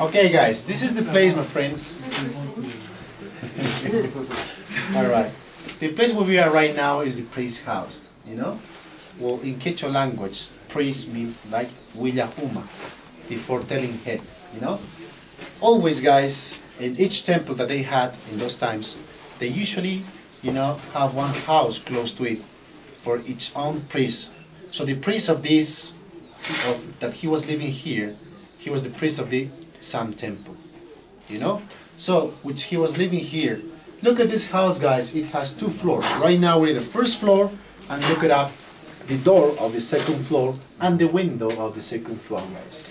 Okay, guys, this is the place, my friends. All right. The place where we are right now is the priest house, you know? Well, in Quechua language, priest means like Willahuma, the foretelling head, you know? Always, guys, in each temple that they had in those times, they usually, you know, have one house close to it for its own priest. So the priest of this, of, that he was living here, he was the priest of the Sun Temple, you know? So, which he was living here. Look at this house, guys. It has two floors. Right now we're in the first floor, and look it up, the door of the second floor and the window of the second floor, guys.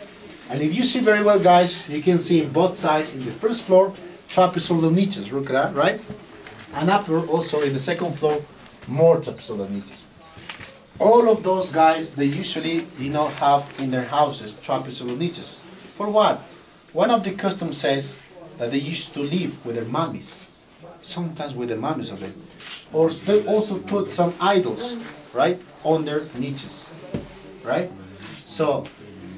And if you see very well, guys, you can see in both sides, in the first floor, trapezoidal niches, look at that, right? And upper, also in the second floor, more trapezoidal niches. All of those guys, they usually, you know, have in their houses trapezoidal niches. For what? One of the customs says that they used to live with their mummies, sometimes with the mummies of it. Or they also put some idols, right, on their niches, right? So,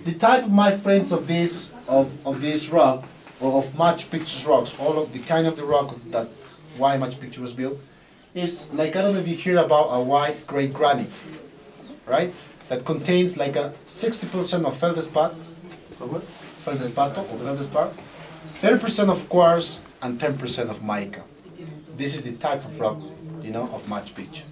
the type of my friends of this of, of this rock, or of Machu Picchu's rocks, all of the kind of the rock that why Machu Picchu was built, is like I don't know if you hear about a white great granite, right? That contains like a 60% of feldspar, feldespato or feldspar, 30% of quartz and 10% of mica. This is the type of rock, you know, of Machu Picchu.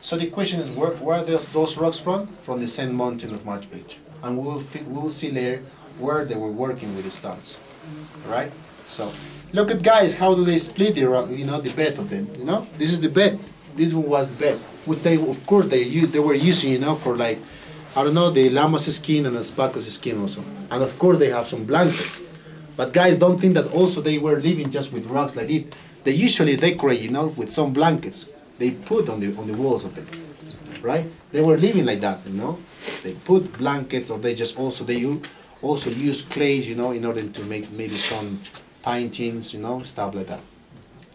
So the question is, where, where are those, rocks from? From the same mountain of Machu Picchu. And we will, we will see later where they were working with the stones. Right? So, look at guys, how do they split the rock, you know, the bed of them, you know? This is the bed. This one was the bed. Which they, of course, they, they were using, you know, for like, I don't know, the llama's skin and the alpaca's skin also. And of course, they have some blankets. But guys, don't think that also they were living just with rocks like it. They usually decorate, you know, with some blankets. They put on the on the walls of it, right? They were living like that, you know. They put blankets, or they just also they also use clays, you know, in order to make maybe some paintings, you know, stuff like that,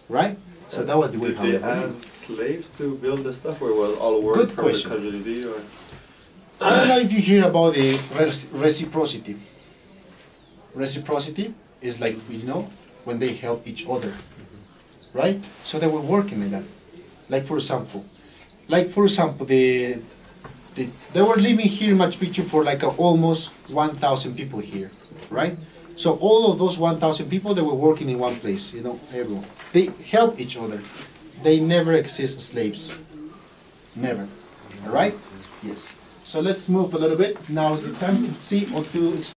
right? So that was the way Did they they were living. have slaves to build the stuff, or was all work Good question. I don't know if you hear about the reciprocity. Reciprocity is like, you know, when they help each other, right? So they were working like that. Like for example, like for example, the, the they were living here in Machu Picchu for like a, almost 1,000 people here, right? So all of those 1,000 people, they were working in one place, you know, everyone. They help each other. They never exist slaves. Never. All right? Yes. So let's move a little bit. Now is the time to see or to